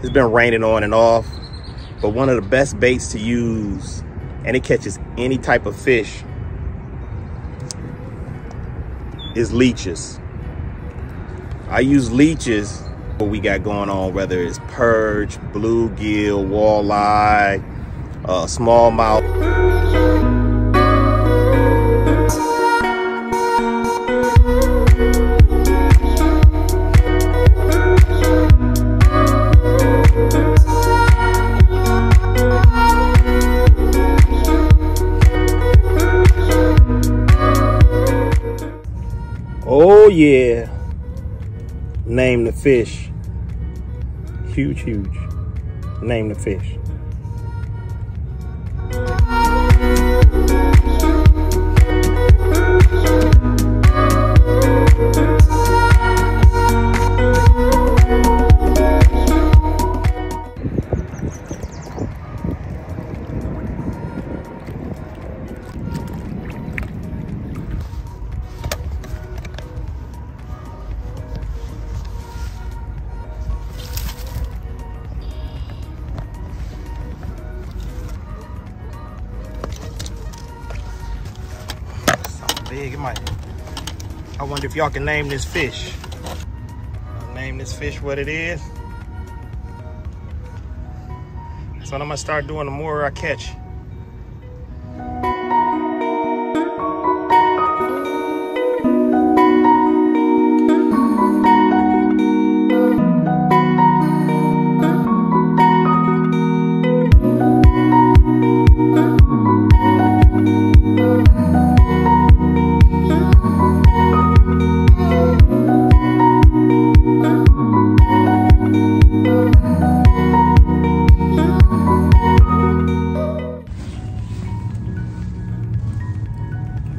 It's been raining on and off, but one of the best baits to use, and it catches any type of fish, is leeches. I use leeches what we got going on, whether it's perch, bluegill, walleye, uh, smallmouth. Oh yeah. Name the fish. Huge, huge. Name the fish. Big. It might. I wonder if y'all can name this fish. I'll name this fish what it is. That's what I'm gonna start doing the more I catch.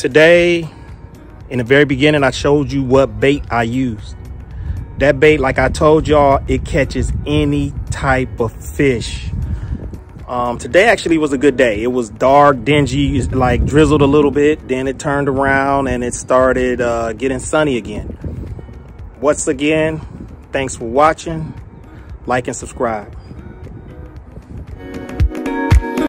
Today, in the very beginning, I showed you what bait I used. That bait, like I told y'all, it catches any type of fish. Um, today actually was a good day. It was dark, dingy, like drizzled a little bit. Then it turned around and it started uh, getting sunny again. Once again, thanks for watching. Like and subscribe.